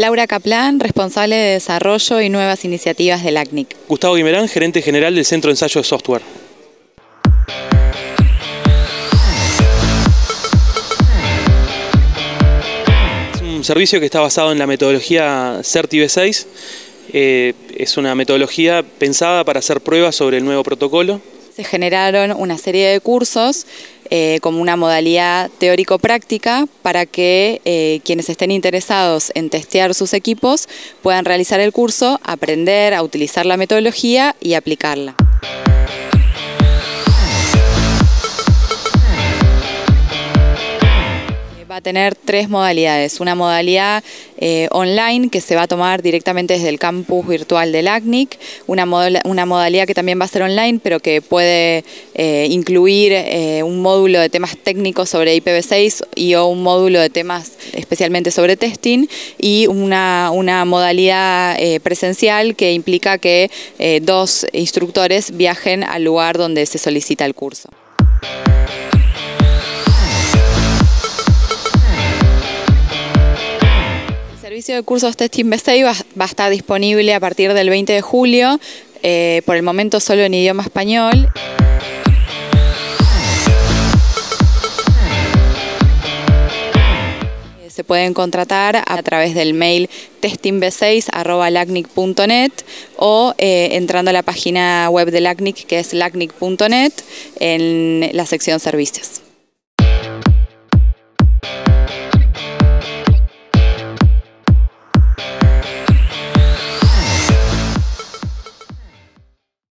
Laura Kaplan, responsable de desarrollo y nuevas iniciativas del ACNIC. Gustavo Guimerán, gerente general del Centro de Ensayo de Software. Es un servicio que está basado en la metodología CERTIV6. Eh, es una metodología pensada para hacer pruebas sobre el nuevo protocolo. Se generaron una serie de cursos eh, como una modalidad teórico-práctica para que eh, quienes estén interesados en testear sus equipos puedan realizar el curso, aprender a utilizar la metodología y aplicarla. A tener tres modalidades. Una modalidad eh, online que se va a tomar directamente desde el campus virtual del ACNIC, una, una modalidad que también va a ser online, pero que puede eh, incluir eh, un módulo de temas técnicos sobre IPv6 y o un módulo de temas especialmente sobre testing y una, una modalidad presencial que implica que dos instructores viajen al lugar donde se solicita el curso. Servicio de cursos Testing B6 va, a estar disponible a partir del 20 de julio, eh, por el momento solo en idioma español. Eh, se pueden contratar a través del mail testingb6.lacnic.net o eh, entrando a la página web de LACNIC que es lacnic.net en la sección servicios.